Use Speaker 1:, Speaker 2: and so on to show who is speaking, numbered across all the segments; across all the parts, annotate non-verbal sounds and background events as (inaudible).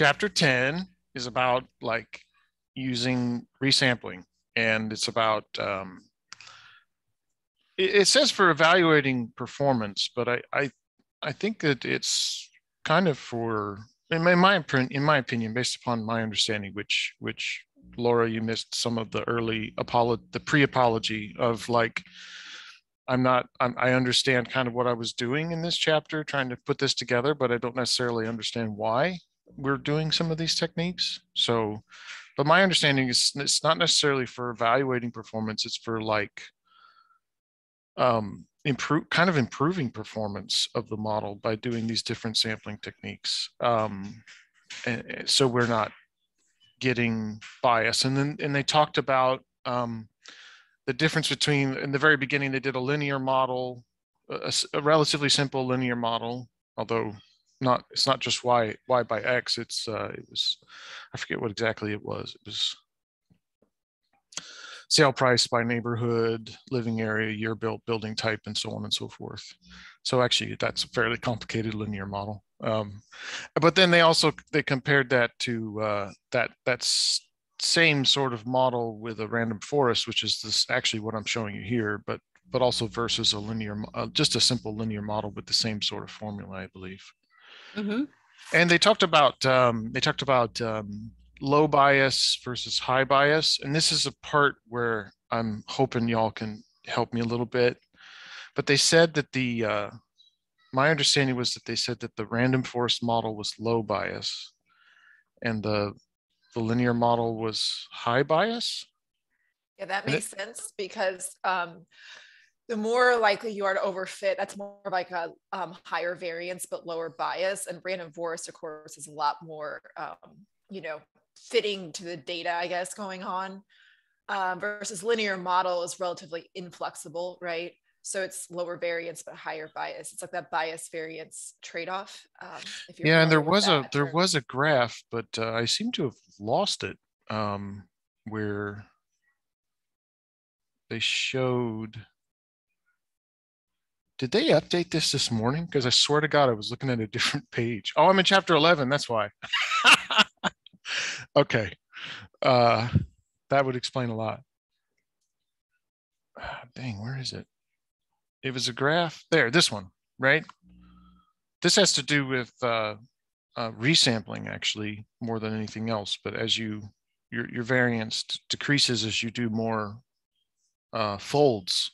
Speaker 1: chapter 10 is about like using resampling and it's about um, it, it says for evaluating performance but I, I i think that it's kind of for in my, in my in my opinion based upon my understanding which which laura you missed some of the early apolo the pre-apology of like i'm not I'm, i understand kind of what i was doing in this chapter trying to put this together but i don't necessarily understand why we're doing some of these techniques. So but my understanding is it's not necessarily for evaluating performance it's for like um improve kind of improving performance of the model by doing these different sampling techniques. Um and so we're not getting bias and then and they talked about um the difference between in the very beginning they did a linear model a, a relatively simple linear model although not it's not just y y by x it's uh it was i forget what exactly it was it was sale price by neighborhood living area year built building type and so on and so forth. So actually that's a fairly complicated linear model um, but then they also they compared that to uh, that that's same sort of model with a random forest which is this actually what i'm showing you here but but also versus a linear uh, just a simple linear model with the same sort of formula i believe Mm-hmm. And they talked about um, they talked about um, low bias versus high bias, and this is a part where I'm hoping y'all can help me a little bit. But they said that the uh, my understanding was that they said that the random forest model was low bias, and the the linear model was high bias.
Speaker 2: Yeah, that makes it, sense because um, the more likely you are to overfit, that's more of like a um, higher variance but lower bias. And random forest, of course, is a lot more, um, you know, fitting to the data, I guess, going on. Um, versus linear model is relatively inflexible, right? So it's lower variance but higher bias. It's like that bias variance trade-off. Um,
Speaker 1: yeah, and there was a there was a graph, but uh, I seem to have lost it um, where they showed did they update this this morning? Because I swear to God, I was looking at a different (laughs) page. Oh, I'm in chapter 11. That's why. (laughs) okay. Uh, that would explain a lot. Ah, dang, where is it? It was a graph there, this one, right? This has to do with uh, uh, resampling actually more than anything else. But as you, your, your variance decreases as you do more uh, folds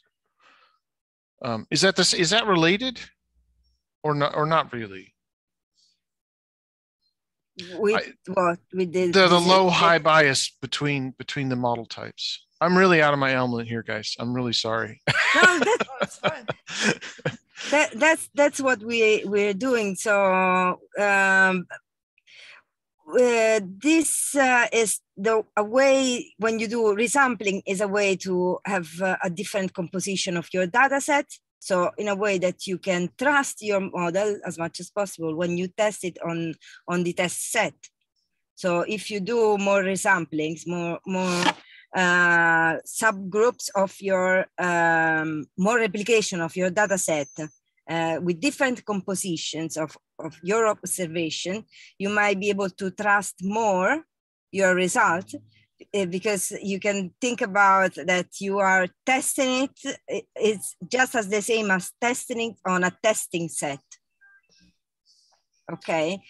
Speaker 1: um, is that this? Is that related, or not? Or not really?
Speaker 3: With I, what? With the
Speaker 1: the, the low high bias between between the model types. I'm really out of my element here, guys. I'm really sorry. No,
Speaker 3: that's, (laughs) that, that's that's what we we're doing. So um, uh, this uh, is the a way when you do resampling is a way to have uh, a different composition of your data set. So in a way that you can trust your model as much as possible when you test it on on the test set. So if you do more resamplings more more uh, subgroups of your um, more replication of your data set uh, with different compositions of, of your observation, you might be able to trust more your result uh, because you can think about that you are testing it, it's just as the same as testing it on a testing set. Okay.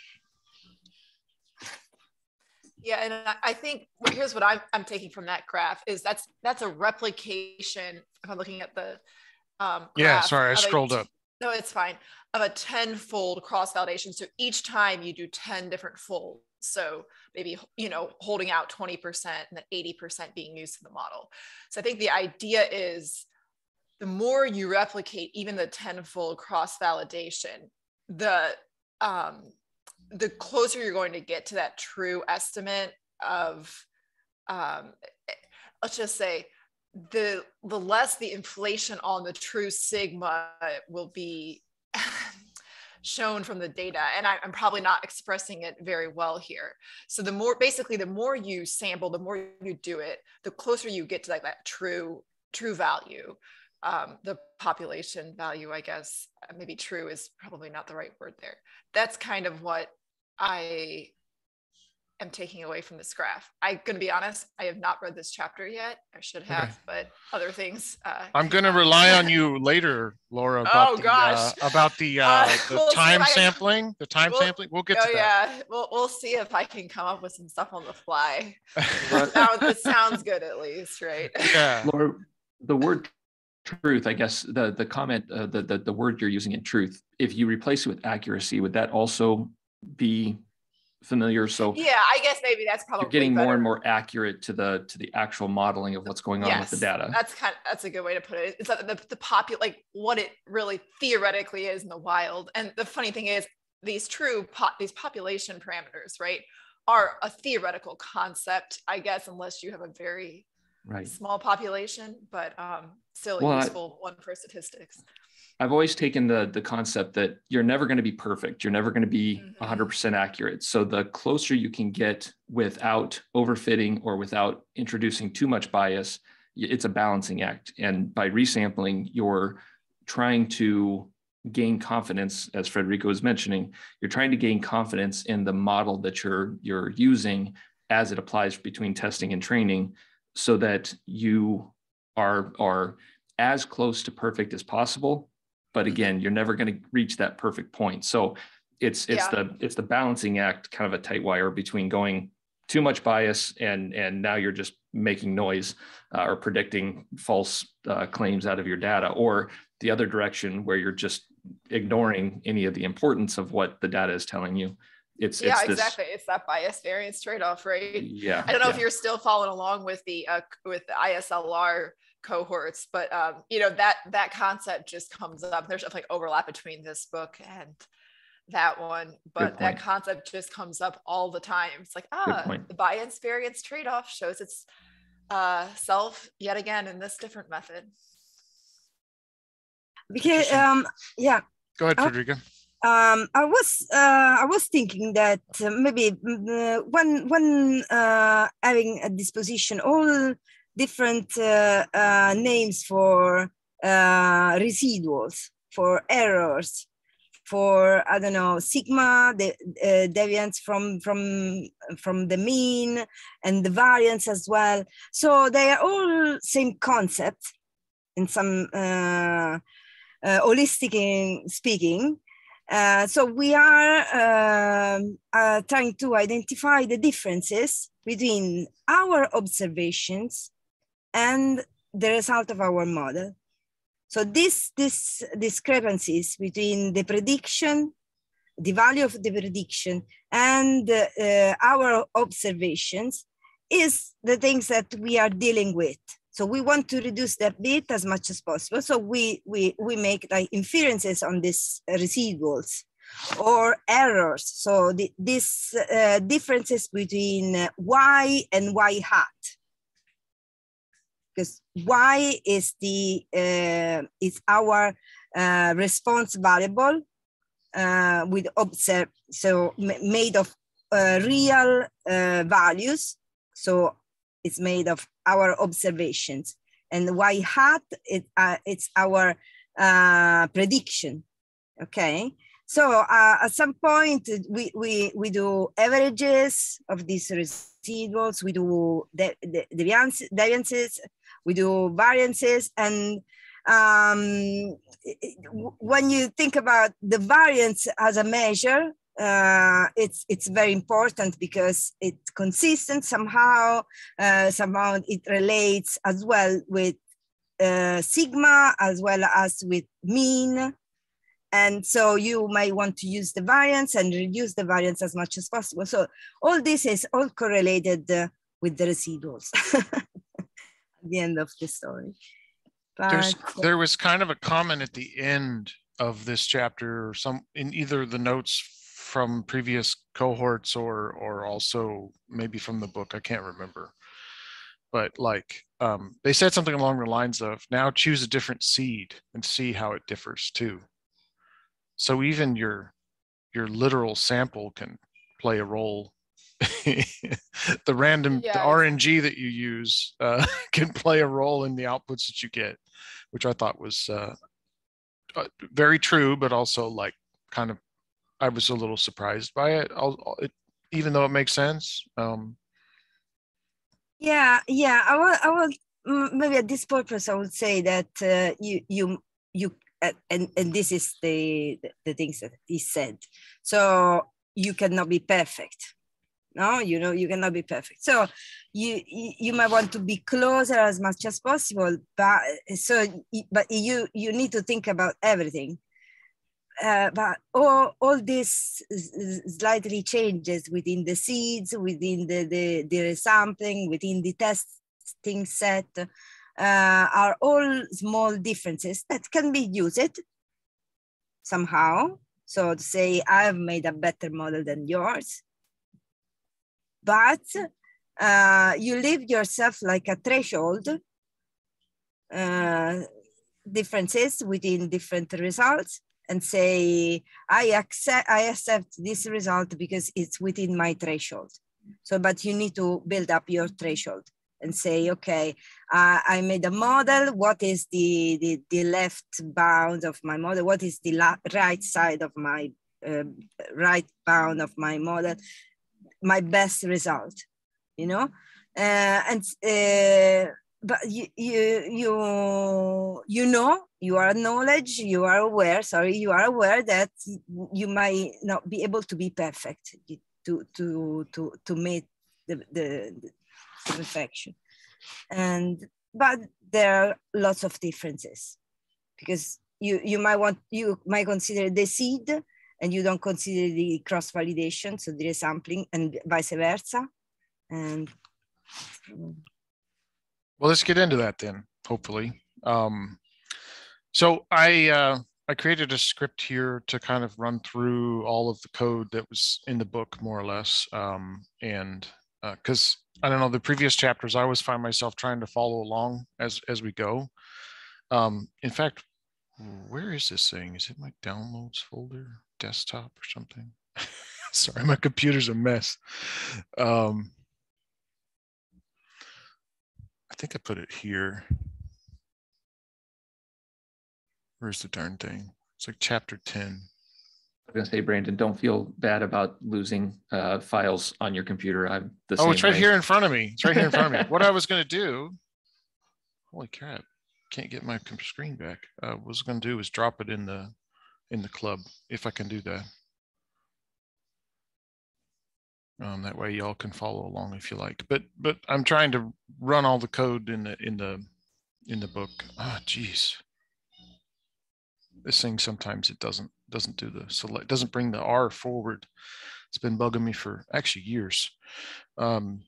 Speaker 2: Yeah, and I think here's what I'm, I'm taking from that graph is that's that's a replication. If I'm looking at the um,
Speaker 1: yeah, sorry, I scrolled up
Speaker 2: no, it's fine, of a 10 fold cross validation. So each time you do 10 different folds. So maybe, you know, holding out 20% and then 80% being used in the model. So I think the idea is the more you replicate even the tenfold cross validation, the, um, the closer you're going to get to that true estimate of, um, let's just say the the less the inflation on the true sigma will be shown from the data and I, am probably not expressing it very well here. So the more basically the more you sample the more you do it the closer you get to like that true true value. Um, the population value i guess maybe true is probably not the right word there. That's kind of what i am taking away from this graph. I'm going to be honest, I have not read this chapter yet. I should have, okay. but other things. Uh,
Speaker 1: I'm going to rely on (laughs) you later, Laura. About
Speaker 2: oh
Speaker 1: the,
Speaker 2: gosh,
Speaker 1: uh, about the (laughs) uh, uh the we'll time sampling, the time we'll, sampling. We'll get
Speaker 2: oh,
Speaker 1: to
Speaker 2: that. Yeah, we'll we'll see if I can come up with some stuff on the fly. (laughs) now, this sounds good at least, right?
Speaker 1: Yeah,
Speaker 4: Laura. The word truth, I guess the the comment, uh, the, the the word you're using in truth, if you replace it with accuracy, would that also be familiar? So
Speaker 2: yeah, I guess maybe that's probably
Speaker 4: you're getting
Speaker 2: better.
Speaker 4: more and more accurate to the to the actual modeling of what's going on yes, with the data.
Speaker 2: That's kind of that's a good way to put it. It's the the popul like what it really theoretically is in the wild. And the funny thing is, these true po- these population parameters, right, are a theoretical concept, I guess, unless you have a very
Speaker 4: right.
Speaker 2: small population, but um, still well, useful I, one for statistics.
Speaker 4: I've always taken the the concept that you're never going to be perfect. You're never going to be mm-hmm. 100% accurate. So the closer you can get without overfitting or without introducing too much bias, it's a balancing act. And by resampling, you're trying to gain confidence, as Federico was mentioning, you're trying to gain confidence in the model that you're you're using as it applies between testing and training so that you are are as close to perfect as possible but again you're never going to reach that perfect point. So it's it's yeah. the it's the balancing act kind of a tight wire between going too much bias and and now you're just making noise uh, or predicting false uh, claims out of your data or the other direction where you're just ignoring any of the importance of what the data is telling you. It's
Speaker 2: yeah
Speaker 4: it's
Speaker 2: exactly. It's that bias variance trade-off right?
Speaker 4: Yeah
Speaker 2: i don't know
Speaker 4: yeah.
Speaker 2: if you're still following along with the uh, with the islr cohorts but um you know that that concept just comes up. There's like overlap between this book and that one but that concept just comes up all the time. It's like ah the bias experience trade-off shows its uh self yet again in this different method.
Speaker 3: Because um yeah.
Speaker 1: Go ahead Federica.
Speaker 3: um, I was uh, I was thinking that uh, maybe uh, when when uh, having a disposition all different uh, uh, names for residuals, for errors, for I don't know sigma, the deviance from from from the mean, and the variance as well. So they are all same concept in some holistic speaking uh, so we are um, uh, trying to identify the differences between our observations and the result of our model. So this, this discrepancies between the prediction, the value of the prediction and uh, our observations is the things that we are dealing with. So we want to reduce that bit as much as possible. So we, we, we make like inferences on these residuals or errors. So the, these uh, differences between uh, y and y hat. Because y is the uh, is our uh, response variable uh, with observe so made of uh, real values. So it's made of our observations. And y hat, it, uh, it's our uh, prediction, okay? So uh, at some point, we, we, we do averages of these residuals, we do the, de deviances, we do variances, and um, when you think about the variance as a measure, uh, it's it's very important because it's consistent somehow. Uh, somehow it relates as well with uh, sigma as well as with mean. And so you might want to use the variance and reduce the variance as much as possible. So all this is all correlated uh, with the residuals (laughs) the end of the story.
Speaker 1: But, there was kind of a comment at the end of this chapter or some in either the notes from previous cohorts or or also maybe from the book i can't remember but like um, they said something along the lines of now choose a different seed and see how it differs too so even your your literal sample can play a role (laughs) the random yeah, the rng that you use uh, (laughs) can play a role in the outputs that you get which i thought was uh, uh very true but also like kind of I was a little surprised by it. I'll, it even though it makes sense. Um,
Speaker 3: yeah, yeah. I will. I will. Maybe at this purpose, I would say that uh, you you you uh, and and this is the the things that he said. So you cannot be perfect. No, you know you cannot be perfect. So you you might want to be closer as much as possible, but so but you you need to think about everything uh, but all, all this slightly changes within the seeds, within the, the, the sampling, within the testing set, uh, are all small differences that can be used somehow. So to say, I've made a better model than yours. But uh, you leave yourself like a threshold uh, differences within different results and say, I accept, I accept this result because it's within my threshold. So, but you need to build up your threshold and say, okay, uh, I made a model. What is the, the, the left bound of my model? What is the right side of my uh, right bound of my model? My best result, you know? Uh, and uh, but you you you you know you are knowledge you are aware sorry you are aware that you might not be able to be perfect to to to to meet the, the, the perfection and but there are lots of differences because you you might want you might consider the seed and you don't consider the cross validation so the resampling and vice versa and
Speaker 1: well, let's get into that then, hopefully. Um, so I uh, I created a script here to kind of run through all of the code that was in the book, more or less. Um, and because uh, I don't know, the previous chapters, I always find myself trying to follow along as as we go. Um, in fact, where is this thing? Is it my downloads folder, desktop, or something? (laughs) Sorry, my computer's a mess. Um, I think I put it here. Where's the darn thing? It's like chapter 10.
Speaker 4: I was gonna say, Brandon, don't feel bad about losing uh, files on your computer. I'm the
Speaker 1: Oh, it's right way. here in front of me. It's right here in front of me. (laughs) What I was gonna do, holy crap, can't get my screen back. Uh, what I was gonna do is drop it in the in the club if I can do that. Um, that way y'all can follow along if you like. But but I'm trying to run all the code in the in the in the book. Ah, oh, geez. This thing sometimes it doesn't doesn't do the select doesn't bring the R forward. It's been bugging me for actually years. Um,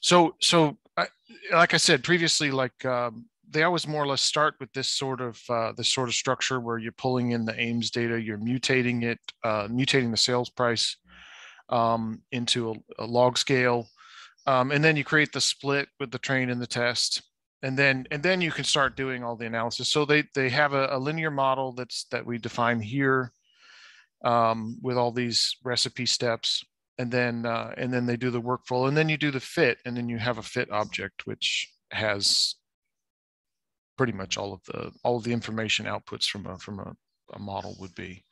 Speaker 1: so so I, like I said previously, like um, they always more or less start with this sort of uh, this sort of structure where you're pulling in the Ames data, you're mutating it, uh, mutating the sales price um, into a, a, log scale. Um, and then you create the split with the train and the test. And then, and then you can start doing all the analysis. So they, they have a, a linear model that's that we define here um, with all these recipe steps. And then, uh, and then they do the workflow and then you do the fit and then you have a fit object, which has pretty much all of the, all of the information outputs from a, from a, a model would be.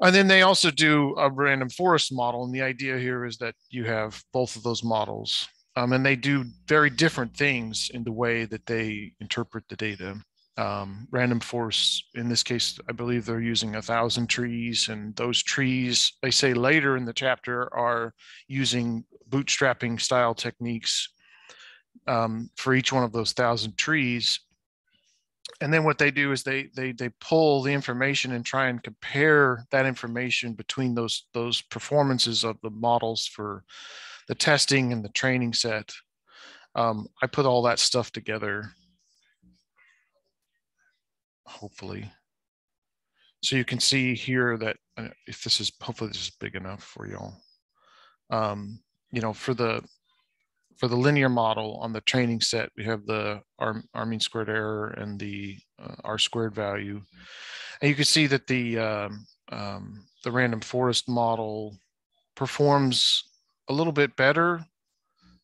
Speaker 1: And then they also do a random forest model. And the idea here is that you have both of those models. Um, and they do very different things in the way that they interpret the data. Um, random forest, in this case, I believe they're using a thousand trees, and those trees, they say later in the chapter, are using bootstrapping style techniques um, for each one of those thousand trees. And then what they do is they they they pull the information and try and compare that information between those those performances of the models for the testing and the training set. Um, i put all that stuff together hopefully. So you can see here that uh, if this is hopefully this is big enough for y'all. Um, you know for the for the linear model on the training set, we have the R, R mean squared error and the uh, R squared value. And you can see that the, um, um, the random forest model performs a little bit better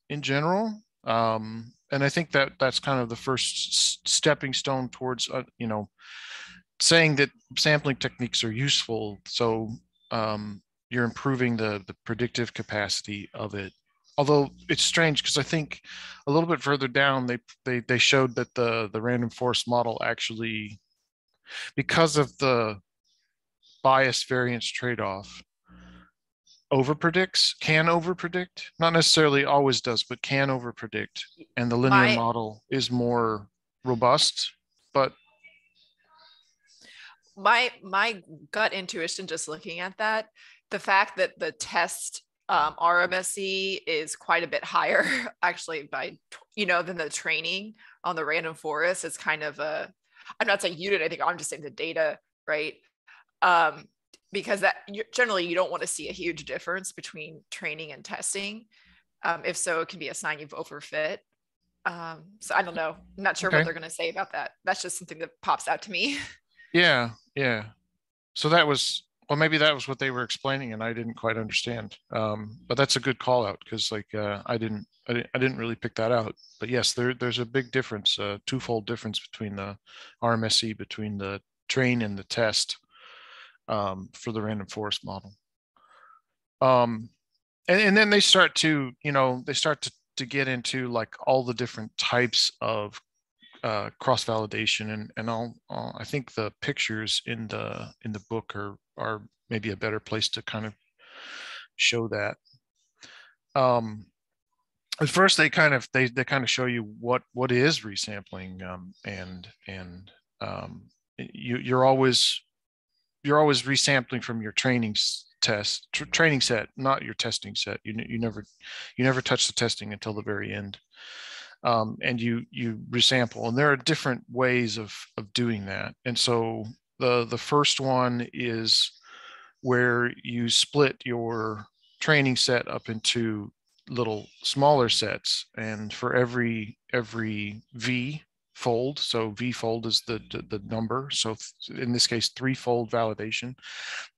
Speaker 1: in general. Um, and I think that that's kind of the first stepping stone towards, uh, you know, saying that sampling techniques are useful. So, um, you're improving the the predictive capacity of it although it's strange because i think a little bit further down they they they showed that the the random forest model actually because of the bias variance trade-off over predicts can over predict not necessarily always does but can over predict and the linear model is more robust but
Speaker 2: my my gut intuition just looking at that the fact that the test um, rmse is quite a bit higher (laughs) actually by you know than the training on the random forest. Is kind of a i'm not saying you did anything i'm just saying the data right? Um, because that generally you don't want to see a huge difference between training and testing. Um, if so it can be a sign you've overfit. Um, so i don't know. I'm not sure
Speaker 1: Okay.
Speaker 2: what they're going to say about that. That's just something that pops out to me. (laughs)
Speaker 1: Yeah, yeah. So that was well, maybe that was what they were explaining, and I didn't quite understand. Um, but that's a good call out because, like, uh, I didn't, I didn't, I didn't really pick that out. But yes, there, there's a big difference, a twofold difference between the RMSE between the train and the test um, for the random forest model. Um, and, and then they start to, you know, they start to to get into like all the different types of uh, cross validation and and I'll, I'll I think the pictures in the in the book are are maybe a better place to kind of show that. Um, at first they kind of they they kind of show you what what is resampling um, and and um, you you're always you're always resampling from your training test tr- training set not your testing set you you never you never touch the testing until the very end um, and you you resample and there are different ways of of doing that. And so the the first one is where you split your training set up into little smaller sets and for every every v fold so v fold is the the, the number so in this case three fold validation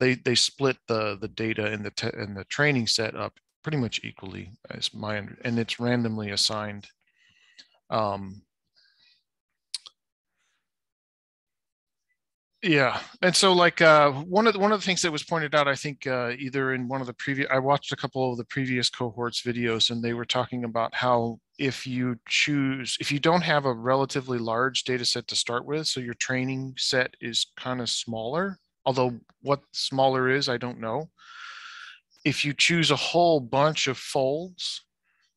Speaker 1: they they split the the data in the te- in the training set up pretty much equally as my and it's randomly assigned um yeah. And so like uh one of the, one of the things that was pointed out i think uh either in one of the previous i watched a couple of the previous cohorts videos and they were talking about how if you choose if you don't have a relatively large data set to start with so your training set is kind of smaller although what smaller is i don't know. If you choose a whole bunch of folds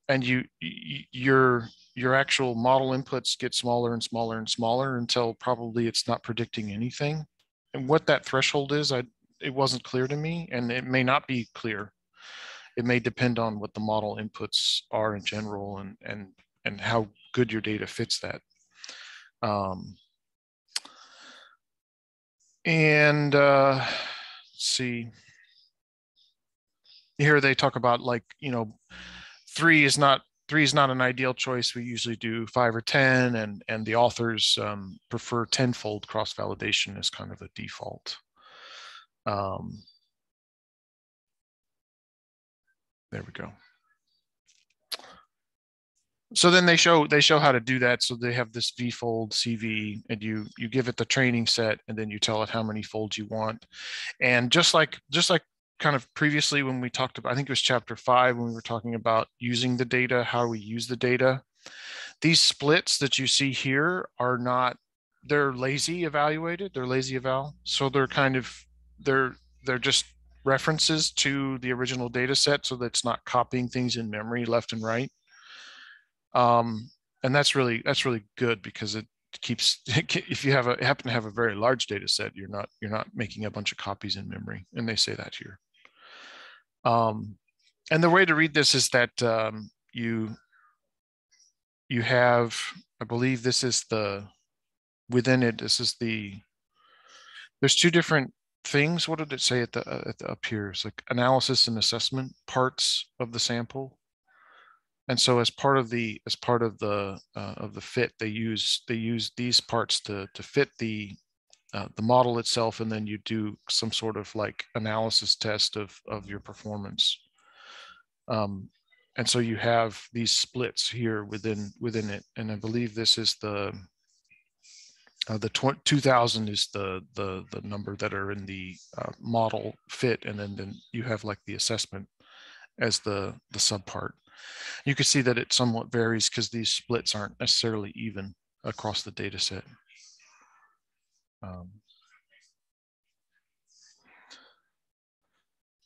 Speaker 1: and you y- your your actual model inputs get smaller and smaller and smaller until probably it's not predicting anything. And what that threshold is i it wasn't clear to me and it may not be clear. It may depend on what the model inputs are in general and and and how good your data fits that. Um and uh let's see. Here they talk about like you know three is not three is not an ideal choice. We usually do five or ten and and the authors um, prefer tenfold cross validation as kind of a default. Um, there we go. So then they show they show how to do that. So they have this v fold cv and you you give it the training set and then you tell it how many folds you want. And just like just like kind of previously when we talked about i think it was chapter five when we were talking about using the data how we use the data. These splits that you see here are not they're lazy evaluated they're lazy eval. So they're kind of they're they're just references to the original data set so that it's not copying things in memory left and right. Um, and that's really that's really good because it keeps (laughs) if you have a happen to have a very large data set you're not you're not making a bunch of copies in memory and they say that here um, and the way to read this is that um, you you have i believe this is the within it this is the there's two different things. What did it say at the, at the up here? It's like analysis and assessment parts of the sample. And so as part of the as part of the uh, of the fit they use they use these parts to to fit the uh, the model itself and then you do some sort of like analysis test of of your performance um, and so you have these splits here within within it and i believe this is the uh, the tw- 2000 is the, the, the number that are in the uh, model fit. And then, then you have like the assessment as the, the subpart. You can see that it somewhat varies because these splits aren't necessarily even across the data set. Um,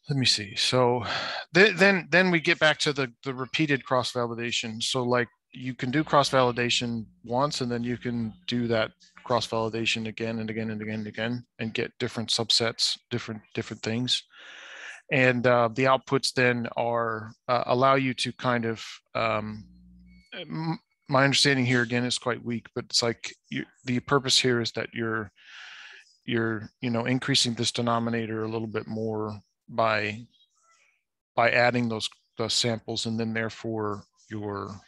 Speaker 1: let me see. So then, then, then we get back to the, the repeated cross validation. So like you can do cross validation once and then you can do that cross validation again and again and again and again and get different subsets, different, different things. And uh, the outputs then are uh, allow you to kind of, um, my understanding here again is quite weak, but it's like you, the purpose here is that you're, you're, you know, increasing this denominator a little bit more by, by adding those, those samples and then therefore your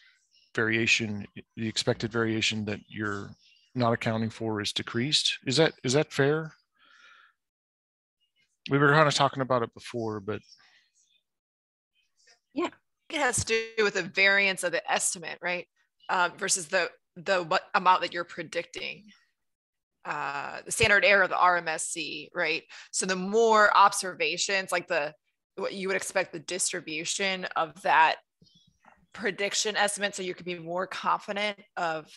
Speaker 1: variation, the expected variation that you're not accounting for is decreased. Is that is that fair? We were kind of talking about it before, but
Speaker 3: yeah,
Speaker 2: it has to do with the variance of the estimate, right? Um, versus the the amount that you're predicting. Uh, the standard error the RMSE, right? So the more observations, like the what you would expect the distribution of that prediction estimate, so you could be more confident of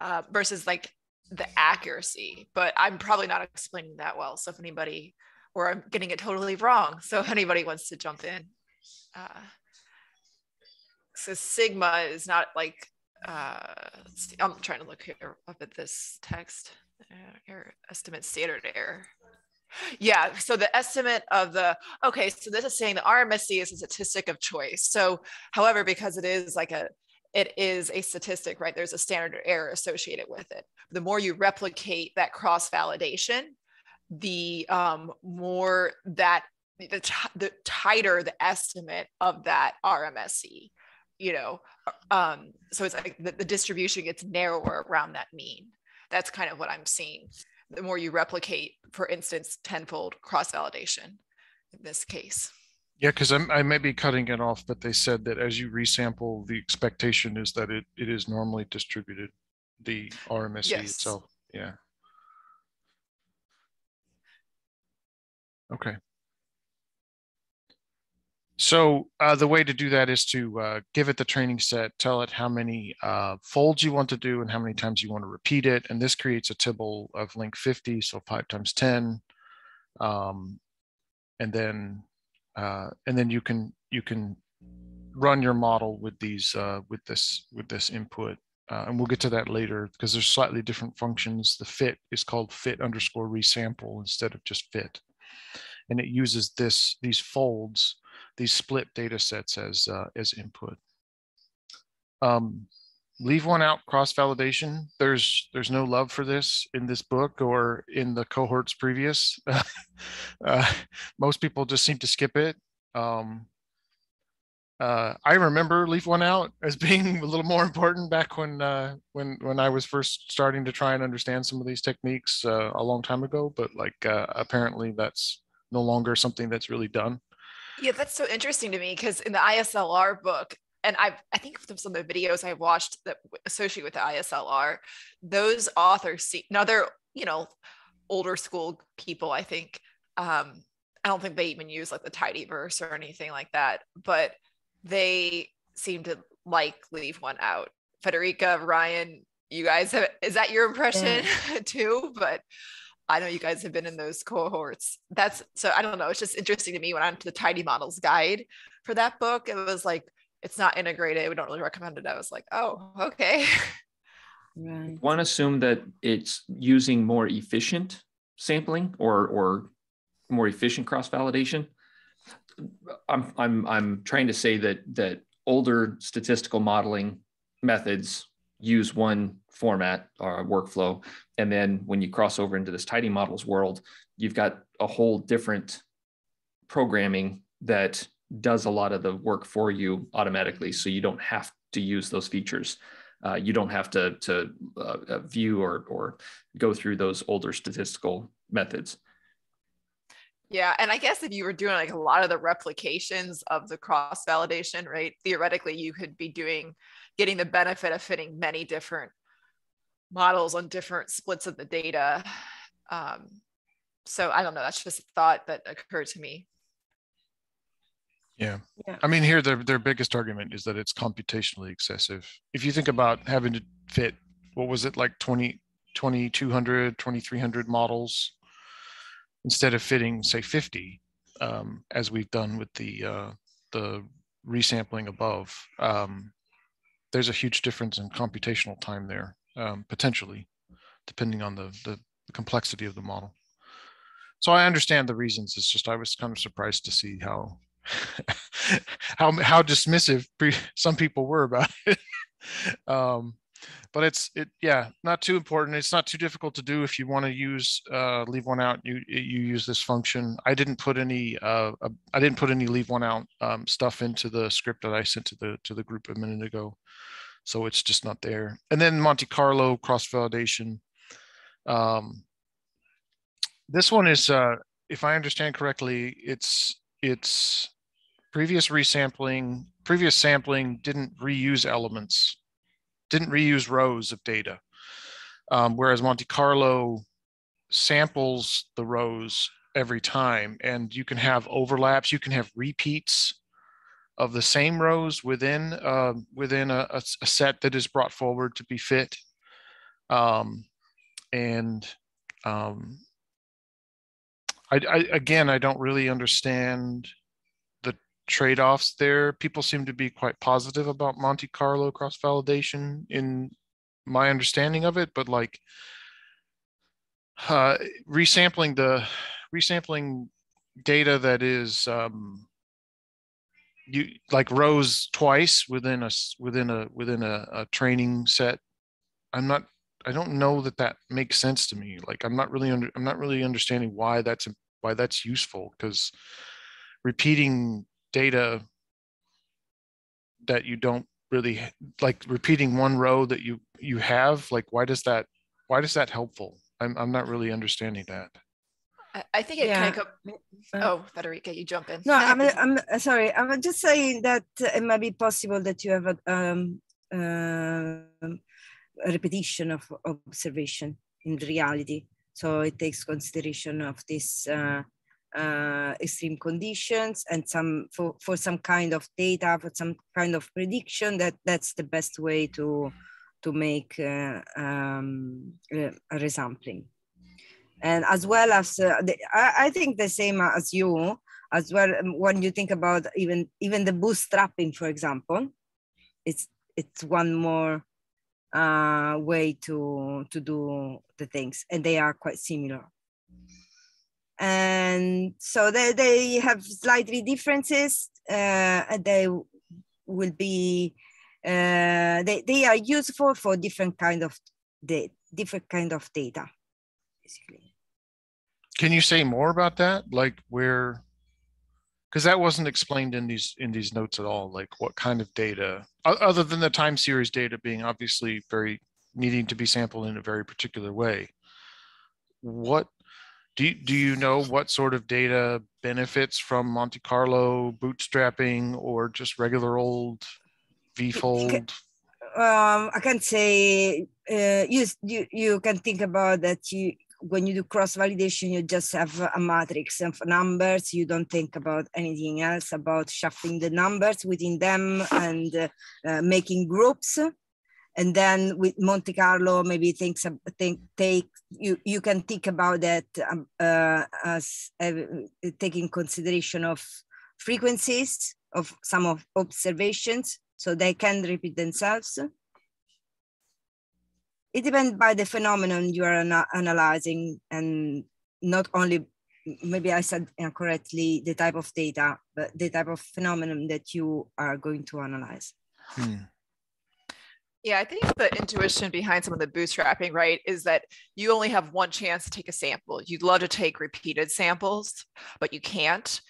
Speaker 2: uh, versus like the accuracy. But I'm probably not explaining that well. So if anybody, or I'm getting it totally wrong. So if anybody wants to jump in. Uh, so sigma is not like, uh, see, I'm trying to look here up at this text, uh, error estimate standard error. Yeah, so the estimate of the, okay, so this is saying the RMSE is a statistic of choice. So however, because it is like a it is a statistic, right? There's a standard error associated with it. The more you replicate that cross validation, the um, more that the, the tighter the estimate of that RMSE, you know. Um, so it's like the, the distribution gets narrower around that mean. That's kind of what I'm seeing. The more you replicate, for instance, tenfold cross validation in this case.
Speaker 1: Yeah, because I may be cutting it off, but they said that as you resample, the expectation is that it, it is normally distributed, the RMSE
Speaker 2: Yes.
Speaker 1: itself. Yeah. Okay. So uh, the way to do that is to uh, give it the training set, tell it how many uh, folds you want to do and how many times you want to repeat it. And this creates a tibble of link 50, so five times 10. Um, and then uh, and then you can you can run your model with these uh, with this with this input uh, and we'll get to that later because there's slightly different functions the fit is called fit underscore resample instead of just fit and it uses this these folds these split data sets as uh, as input um, leave one out cross validation there's there's no love for this in this book or in the cohorts previous (laughs) uh, most people just seem to skip it um, uh, I remember leave one out as (laughs) being a little more important back when uh, when when I was first starting to try and understand some of these techniques uh, a long time ago. But like uh, apparently that's no longer something that's really done.
Speaker 2: Yeah, that's so interesting to me because in the ISLR book, and I I think some of the videos I have watched that associate with the ISLR, those authors see now they're you know older school people. I think um, I don't think they even use like the tidyverse or anything like that, but they seem to like leave one out. Federica, Ryan, you guys have is that your impression yeah. (laughs) too? But I know you guys have been in those cohorts. That's so I don't know. It's just interesting to me when I'm to the tidy models guide for that book. It was like it's not integrated. We don't really recommend it. I was like, oh, okay.
Speaker 4: Right. One assume that it's using more efficient sampling or or more efficient cross validation. I'm I'm I'm trying to say that that older statistical modeling methods use one format or workflow, and then when you cross over into this tidy models world, you've got a whole different programming that does a lot of the work for you automatically. So you don't have to use those features. Uh, you don't have to, to uh, uh, view or, or go through those older statistical methods.
Speaker 2: Yeah, and I guess if you were doing like a lot of the replications of the cross validation, right? Theoretically, you could be doing getting the benefit of fitting many different models on different splits of the data. Um, so I don't know. That's just a thought that occurred to me.
Speaker 1: Yeah.
Speaker 3: Yeah.
Speaker 1: I mean, here their their biggest argument is that it's computationally excessive. If you think about having to fit, what was it like 20, 2200, 2300 models instead of fitting say 50, um, as we've done with the uh, the resampling above, um, there's a huge difference in computational time there, um, potentially, depending on the, the complexity of the model. So I understand the reasons. It's just I was kind of surprised to see how (laughs) how how dismissive pre- some people were about it. (laughs) um, but it's it yeah not too important. It's not too difficult to do if you want to use uh, leave one out. You you use this function. I didn't put any uh, uh, I didn't put any leave one out um, stuff into the script that I sent to the to the group a minute ago, so it's just not there. And then Monte Carlo cross validation. Um, this one is, uh, if I understand correctly, it's it's previous resampling, previous sampling didn't reuse elements, didn't reuse rows of data, um, whereas Monte Carlo samples the rows every time, and you can have overlaps, you can have repeats of the same rows within uh, within a, a, a set that is brought forward to be fit. Um, and um, I, I, again, I don't really understand trade-offs there. People seem to be quite positive about Monte Carlo cross-validation in my understanding of it, but like uh, resampling the resampling data that is um, you like rows twice within a within a within a, a training set. I'm not I don't know that that makes sense to me. Like I'm not really under, I'm not really understanding why that's why that's useful because repeating data that you don't really like repeating one row that you you have like why does that why does that helpful? I'm I'm not really understanding that.
Speaker 2: I, I think it
Speaker 3: Yeah.
Speaker 2: kind of.
Speaker 3: Uh,
Speaker 2: oh, Federica, you jump in.
Speaker 3: No, I'm, (laughs) I'm uh, sorry. I'm just saying that uh, it might be possible that you have a, um, um, a repetition of observation in reality. So it takes consideration of this uh, uh, extreme conditions and some for, for some kind of data for some kind of prediction. That that's the best way to to make uh, um, resampling and as well as uh, the, I, I think the same as you as well um, when you think about even even the bootstrapping for example it's it's one more uh, way to to do the things and they are quite similar and so they, they have slightly differences uh, they will be uh, they, they are useful for different kind of da- different kind of data basically
Speaker 1: Can you say more about that? Like where, because that wasn't explained in these in these notes at all. Like what kind of data, other than the time series data being obviously very needing to be sampled in a very particular way. What do you, do you know what sort of data benefits from Monte Carlo bootstrapping or just regular old V-fold?
Speaker 3: um, I can say uh, you, you you can think about that you when you do cross validation you just have a matrix of numbers you don't think about anything else about shuffling the numbers within them and uh, uh, making groups and then with Monte Carlo maybe things think take you you can think about that um, uh, as uh, taking consideration of frequencies of some of observations so they can repeat themselves. It depends by the phenomenon you are ana- analyzing and not only, maybe I said incorrectly, the type of data, but the type of phenomenon that you are going to analyze.
Speaker 1: Hmm.
Speaker 2: Yeah, I think the intuition behind some of the bootstrapping, right, is that you only have one chance to take a sample. You'd love to take repeated samples, but you can't.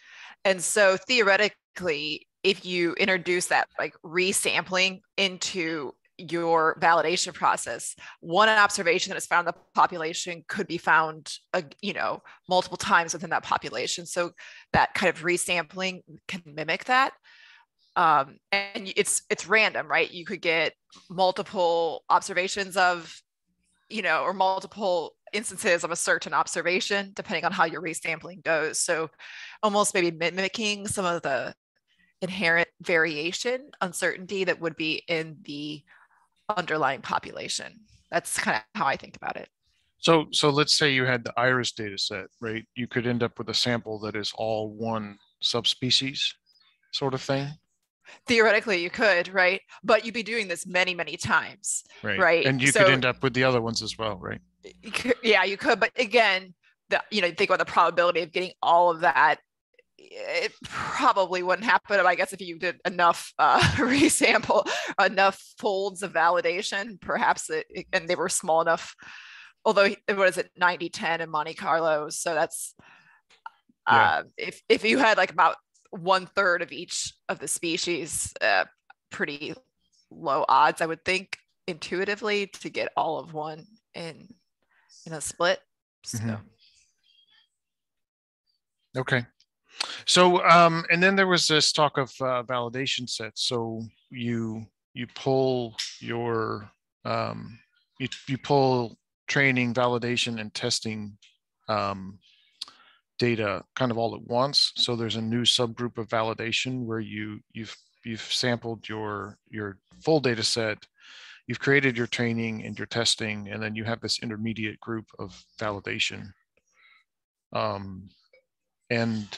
Speaker 2: And so theoretically, if you introduce that like resampling into your validation process, one observation that is found in the population could be found, uh, you know, multiple times within that population. So that kind of resampling can mimic that um, and it's it's random, right? You could get multiple observations of you know, or multiple instances of a certain observation, depending on how your resampling goes. So almost maybe mimicking some of the inherent variation, uncertainty that would be in the underlying population. That's kind of how I think about it.
Speaker 1: So, so let's say you had the iris data set, right? You could end up with a sample that is all one subspecies sort of thing.
Speaker 2: Theoretically, you could, right? But you'd be doing this many, many times,
Speaker 1: right?
Speaker 2: right?
Speaker 1: And you
Speaker 2: So-
Speaker 1: could end up with the other ones as well, right?
Speaker 2: You could- yeah, you could. But again, the, you know, think about the probability of getting all of that. It probably wouldn't happen. I guess if you did enough (laughs) uh, resample, enough folds of validation, perhaps it, and they were small enough. Although, what is it, 90 10 in Monte Carlo? So that's,
Speaker 1: Yeah.
Speaker 2: uh, if, if you had like about one third of each of the species, uh, pretty low odds, I would think intuitively to get all of one in in a split. So
Speaker 1: Mhm. Okay. So, um, and then there was this talk of uh, validation sets. So you you pull your um, you you pull training, validation, and testing um, data kind of all at once. So there's a new subgroup of validation where you you've you've sampled your your full data set, you've created your training and your testing, and then you have this intermediate group of validation. Um, and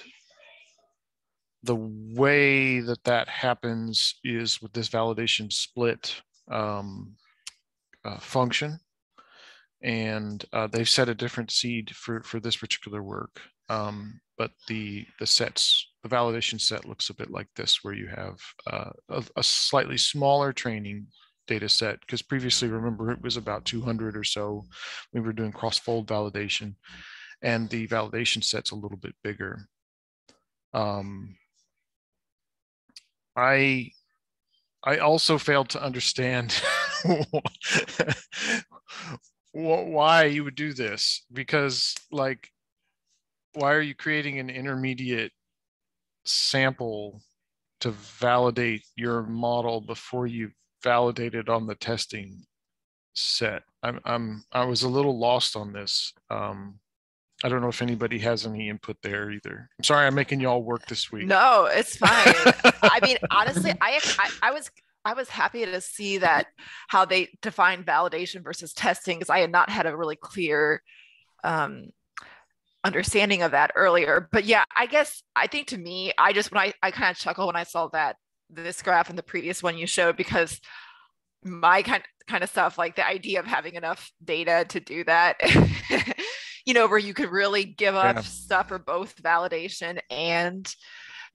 Speaker 1: the way that that happens is with this validation split um, uh, function. And uh, they've set a different seed for, for this particular work. Um, but the, the sets, the validation set looks a bit like this, where you have uh, a, a slightly smaller training data set, because previously, remember, it was about 200 or so. We were doing cross-fold validation and the validation set's a little bit bigger. Um, I I also failed to understand (laughs) why you would do this because like why are you creating an intermediate sample to validate your model before you validate it on the testing set i'm i'm i was a little lost on this um I don't know if anybody has any input there either. I'm sorry, I'm making y'all work this week.
Speaker 2: no, it's fine. (laughs) I mean, honestly, I, I I was I was happy to see that how they define validation versus testing because I had not had a really clear um, understanding of that earlier. But yeah, I guess I think to me, I just when I I kind of chuckle when I saw that this graph and the previous one you showed because my kind kind of stuff like the idea of having enough data to do that (laughs) you know where you could really give up
Speaker 1: Yeah.
Speaker 2: stuff for both validation and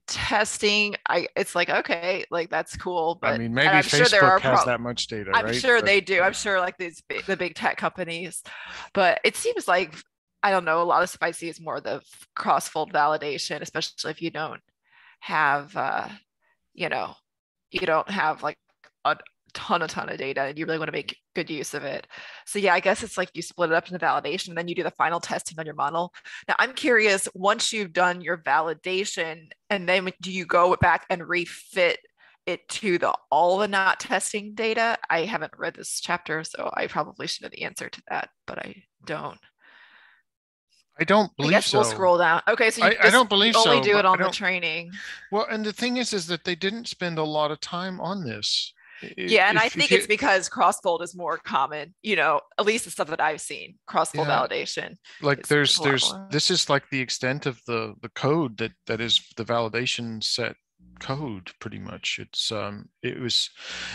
Speaker 2: testing i it's like okay like that's cool but
Speaker 1: I mean, maybe
Speaker 2: I'm sure there are
Speaker 1: Facebook has that much data,
Speaker 2: i'm
Speaker 1: right?
Speaker 2: sure
Speaker 1: But-
Speaker 2: they do i'm sure like these big, the big tech companies but it seems like i don't know a lot of see is more the cross-fold validation especially if you don't have uh you know you don't have like a ton a ton of data and you really want to make good use of it. So yeah i guess it's like you split it up into validation and then you do the final testing on your model. Now i'm curious once you've done your validation and then do you go back and refit it to the all the not testing data? I haven't read this chapter so i probably should know the answer to that but i don't
Speaker 1: I don't
Speaker 2: i
Speaker 1: believe
Speaker 2: guess
Speaker 1: so.
Speaker 2: we'll scroll down okay so you
Speaker 1: I, I don't believe
Speaker 2: only
Speaker 1: so.
Speaker 2: do it on the training
Speaker 1: Well, and the thing is, is that they didn't spend a lot of time on this.
Speaker 2: Yeah, and I
Speaker 1: if- if
Speaker 2: think it's because crossfold is more common, you know, at least the stuff that I've seen, crossfold
Speaker 1: Yeah.
Speaker 2: validation.
Speaker 1: like there's there's
Speaker 2: more.
Speaker 1: this is like the extent of the the code that that is the validation set code pretty much it's um it was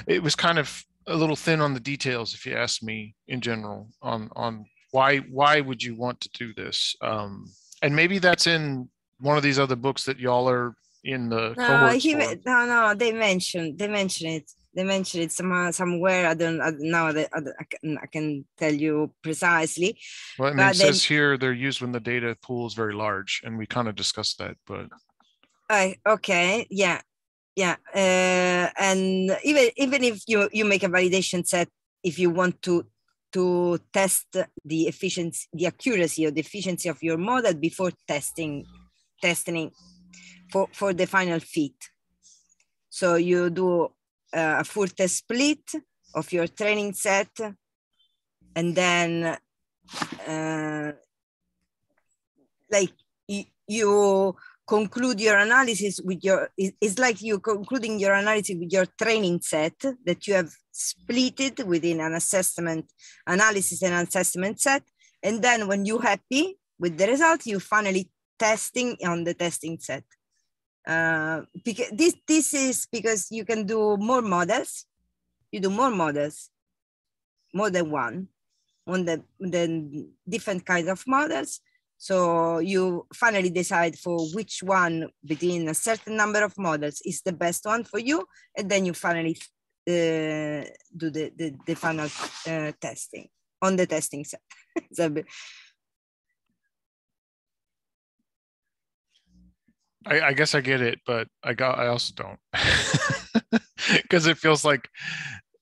Speaker 1: it was kind of a little thin on the details if you ask me in general on on why why would you want to do this um and maybe that's in one of these other books that y'all are in the
Speaker 3: No, he,
Speaker 1: for.
Speaker 3: no, no. They mentioned they mentioned it. They mentioned it some, somewhere. I don't I, don't- now. that I, don't- I can I can tell you precisely.
Speaker 1: well I mean, it
Speaker 3: then-
Speaker 1: here they're used when the data pool is very large and we kind of discussed that but
Speaker 3: I okay, yeah, yeah. Uh, and even even if you you make a validation set, if you want to to test the efficiency, the accuracy or the efficiency of your model before testing testing for for the final fit. So you do uh, a full test split of your training set and then uh, like you conclude your analysis with your it's like you concluding your analysis with your training set that you have splitted within an assessment analysis and assessment set. And then when you're happy with the result you finally testing on the testing set. Uh, because this this is because you can do more models. You do more models more than one on the then different kinds of models. So you finally decide for which one between a certain number of models is the best one for you, and then you finally uh, do the, the, the final uh, testing on the testing set. (laughs)
Speaker 1: I, I, guess I get it, but I got I also don't (laughs) because it feels like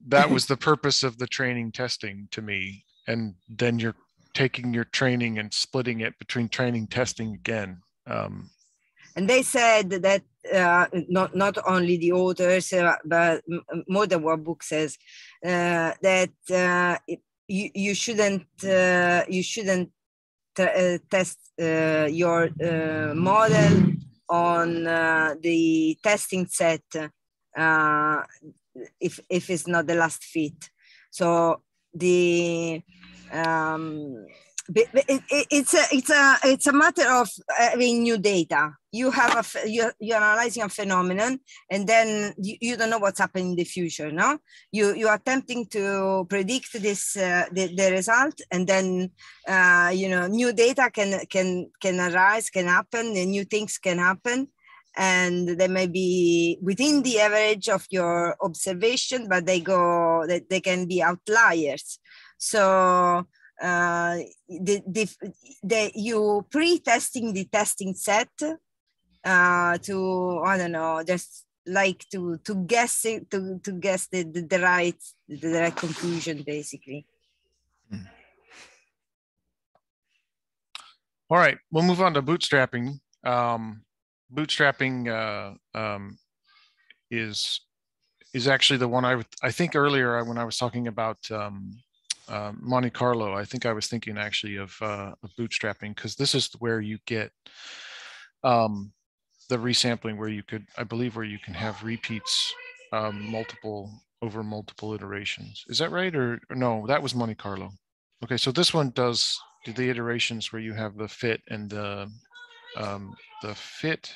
Speaker 1: that was the purpose of the training testing to me, and then you're taking your training and splitting it between training testing again um,
Speaker 3: and they said that uh, not not only the authors uh, but more than one book says uh, that uh, you, you shouldn't uh, you shouldn't uh, test your model on the testing set if if it's not the last fit. So the um, it, it, it's a it's a it's a matter of having new data. You have a you, you're analyzing a phenomenon and then you, you don't know what's happening in the future no? You you're attempting to predict this uh, the, the result and then uh, you know new data can can can arise can happen and new things can happen. And they may be within the average of your observation but they go they, they can be outliers. So uh, the, the, the, you pre-testing the testing set uh, to I don't know just like to to guess it to to guess the, the, the right the right conclusion basically. Hmm.
Speaker 1: All right, we'll move on to bootstrapping. Um, bootstrapping uh, um, is is actually the one I I think earlier when I was talking about um, uh, Monte Carlo, I think I was thinking actually of, uh, of bootstrapping because this is where you get um, the resampling where you could, I believe, where you can have repeats um, multiple over multiple iterations. Is that right? Or, or, no, that was Monte Carlo. Okay, so this one does do the iterations where you have the fit and the um, the fit.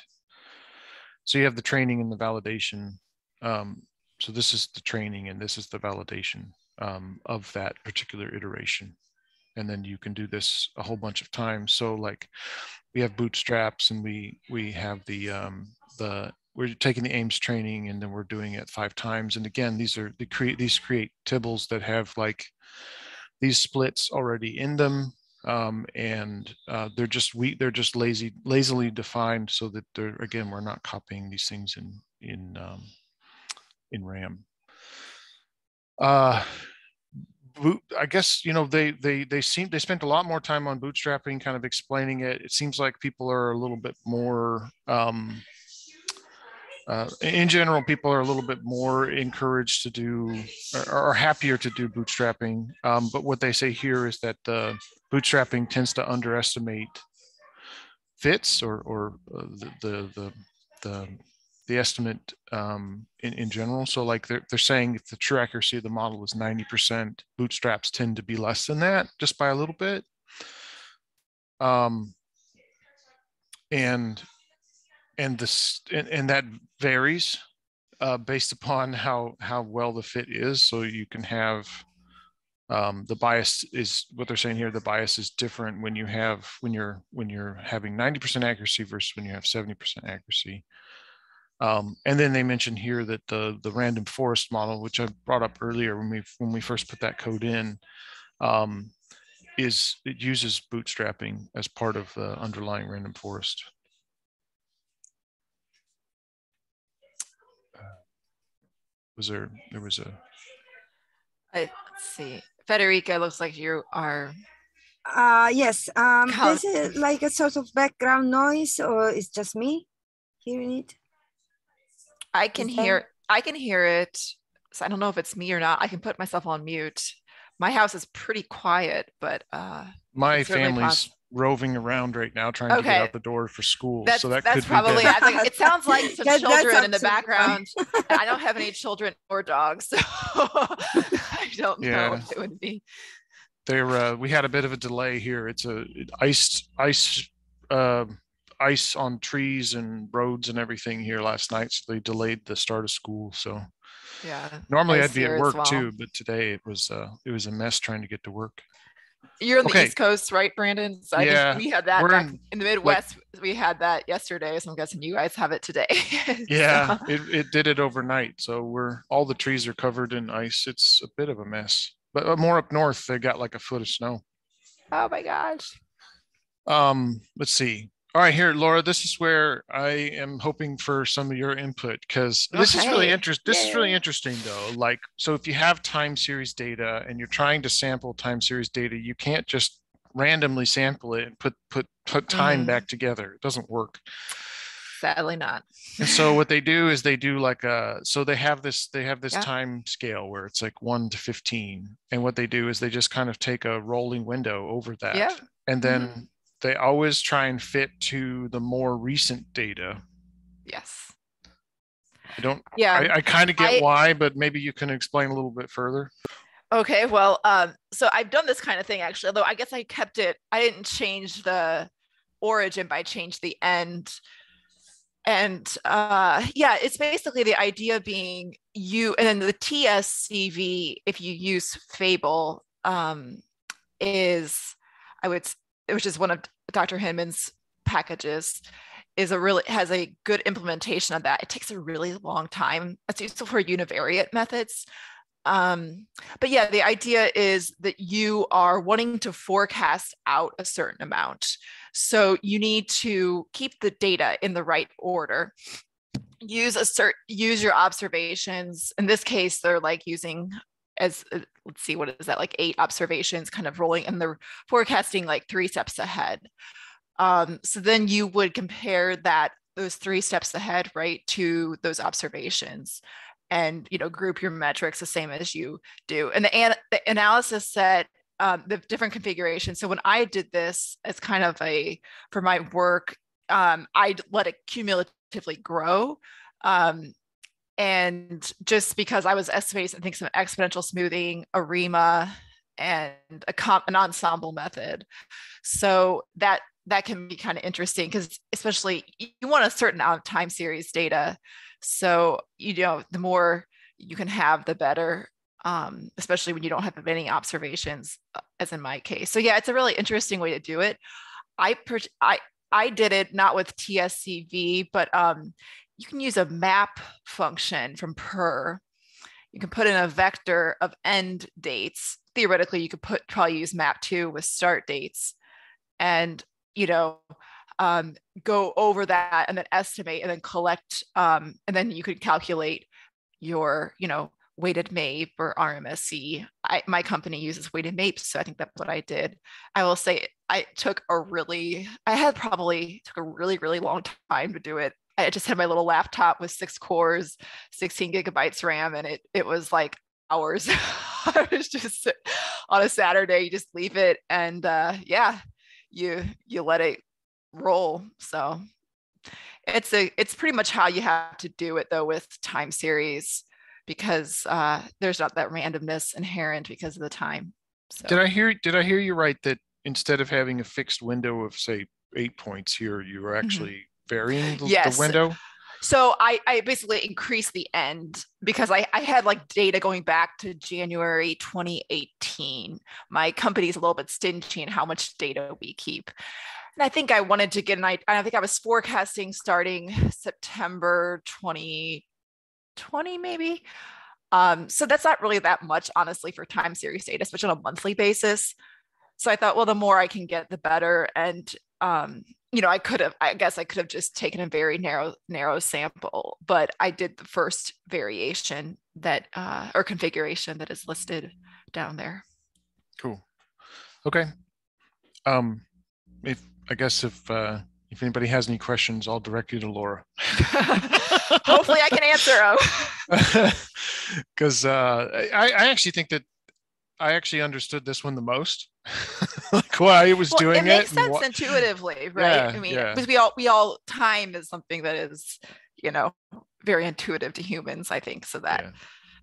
Speaker 1: So you have the training and the validation. Um, so this is the training and this is the validation um, of that particular iteration. And then you can do this a whole bunch of times. So like we have bootstraps and we we have the um, the we're taking the Ames training and then we're doing it five times. And again, these are the create these create tibbles that have like these splits already in them. Um, and uh, they're just we they're just lazy lazily defined so that they're again we're not copying these things in in um, in RAM. Uh, I guess you know they they they seem they spent a lot more time on bootstrapping, kind of explaining it. It seems like people are a little bit more. Um, uh, in general, people are a little bit more encouraged to do, or, are happier to do bootstrapping. Um, but what they say here is that uh, bootstrapping tends to underestimate fits or or uh, the, the the the the estimate um, in, in general. So like they're, they're saying if the true accuracy of the model is 90%, bootstraps tend to be less than that just by a little bit. Um, and and this and, and that varies uh, based upon how how well the fit is. So you can have um, the bias is what they're saying here. The bias is different when you have when you're when you're having 90% accuracy versus when you have 70% accuracy. Um, and then they mentioned here that the the random forest model, which I brought up earlier when we when we first put that code in, um, is it uses bootstrapping as part of the underlying random forest. Uh, was there there was a
Speaker 2: I see. Federica looks like you are
Speaker 3: uh yes um is it like a sort of background noise or it's just me hearing it
Speaker 2: I can hear I can hear it. So I don't know if it's me or not. I can put myself on mute, my house is pretty quiet, but uh,
Speaker 1: My family's
Speaker 2: possible.
Speaker 1: roving around right now trying to get out the door for school.
Speaker 2: that's
Speaker 1: so that
Speaker 2: that's
Speaker 1: could be
Speaker 2: probably.
Speaker 1: them.
Speaker 2: I it sounds (laughs) like some
Speaker 3: That-
Speaker 2: children in the background. and I don't have any (laughs) children or dogs, so (laughs) I don't know
Speaker 1: Yeah.
Speaker 2: if it would be.
Speaker 1: There, uh, we had a bit of a delay here. It's a it- ice, ice, uh, ice on trees and roads and everything here last night. So they delayed the start of school. So
Speaker 2: Yeah.
Speaker 1: normally I'd be at work
Speaker 2: well.
Speaker 1: too, but today it was, uh, it was a mess trying to get to work.
Speaker 2: You're on the East Coast, right, Brandon? So I
Speaker 1: Yeah,
Speaker 2: we had that back
Speaker 1: in,
Speaker 2: in, the Midwest. we had that yesterday, so I'm guessing you guys have it today. (laughs)
Speaker 1: Yeah,
Speaker 2: So-
Speaker 1: it, it did it overnight. So we're all the trees are covered in ice. It's a bit of a mess. But uh, more up north, they got like a foot of snow.
Speaker 2: Oh my gosh.
Speaker 1: Um, let's see. All right, here, Laura, this is where I am hoping for some of your input because this is really interesting. This is really interesting though. Like, so if you have time series data and you're trying to sample time series data, you can't just randomly sample it and put put put time
Speaker 2: Mhm.
Speaker 1: back together. It doesn't work.
Speaker 2: Sadly not.
Speaker 1: And so what they do is they do like a so they have this they have this
Speaker 2: Yeah.
Speaker 1: time scale where it's like 1 to 15 and what they do is they just kind of take a rolling window over that
Speaker 2: Yeah.
Speaker 1: and then
Speaker 2: Mhm.
Speaker 1: They always try and fit to the more recent data.
Speaker 2: Yes.
Speaker 1: I don't
Speaker 2: Yeah.
Speaker 1: I, I kind of get
Speaker 2: I-
Speaker 1: why but maybe you can explain a little bit further.
Speaker 2: Okay, well, um, so I've done this kind of thing actually, although I guess I kept it, I didn't change the origin, but I changed the end. And uh, yeah, it's basically the idea being you, and then the TSCV, if you use Fable, um, is, I would, which is one of Dr. Hyndman's packages, is a really, has a good implementation of that. It takes a really long time. It's useful for univariate methods. Um, but yeah, the idea is that you are wanting to forecast out a certain amount. So you need to keep the data in the right order. Use a cert, use your observations. In this case, they're like using as let's see, what is that like eight observations kind of rolling and they're forecasting like three steps ahead. Um, so then you would compare that those three steps ahead, right, to those observations and you know group your metrics the same as you do and the, an- the analysis set um, the different configurations so when i did this as kind of a for my work um, i let it cumulatively grow um, and just because i was estimating i think some exponential smoothing arima and a comp, an ensemble method so that that can be kind of interesting because especially you want a certain amount of time series data so, you know, the more you can have, the better, um, especially when you don't have many observations, uh, as in my case. So, yeah, it's a really interesting way to do it. I, I, I did it not with TSCV, but um, you can use a map function from purrr. You can put in a vector of end dates. Theoretically, you could put probably use map two with start dates, and you know, um, go over that and then estimate and then collect um, and then you could calculate your you know weighted MAPE or RMSE. I, my company uses weighted MAPE, so I think that's what I did. I will say I took a really, I had probably took a really really long time to do it. I just had my little laptop with six cores, 16 gigabytes RAM, and it it was like hours. (laughs) I was just on a Saturday, you just leave it, and uh, yeah, you you let it roll. So it's a it's pretty much how you have to do it though with time series because uh, there's not that randomness inherent because of the time. So
Speaker 1: Did I hear did I hear you right that instead of having a fixed window of say 8 points here you were actually varying the, the window?
Speaker 2: so I, I basically increased the end because I, I had like data going back to January 2018. My company's a little bit stingy in how much data we keep. And I think I wanted to get an idea. I think I was forecasting starting September 2020, maybe. Um, so that's not really that much, honestly, for time series data, especially on a monthly basis. So I thought, well, the more I can get, the better. And um, you know, I could have, I guess I could have just taken a very narrow, narrow sample, but I did the first variation that, uh, or configuration that is listed down there.
Speaker 1: Cool. Okay. Um if I guess if uh if anybody has any questions, I'll direct you to Laura. (laughs) (laughs)
Speaker 2: Hopefully I can answer them.
Speaker 1: Because (laughs) uh, I, I actually think that I actually understood this one the most. (laughs) like why I was
Speaker 2: Well,
Speaker 1: doing
Speaker 2: it makes
Speaker 1: and
Speaker 2: sense
Speaker 1: what-
Speaker 2: intuitively, right?
Speaker 1: Yeah,
Speaker 2: I mean,
Speaker 1: yeah.
Speaker 2: because we all we all time is something that is, you know, very intuitive to humans. I think so that
Speaker 1: Yeah.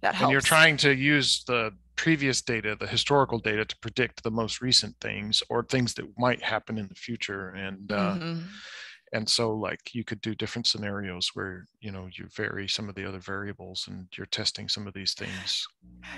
Speaker 2: that helps.
Speaker 1: and you're trying to use the previous data, the historical data, to predict the most recent things or things that might happen in the future. And uh,
Speaker 2: Mhm.
Speaker 1: And so like you could do different scenarios where you know you vary some of the other variables and you're testing some of these things.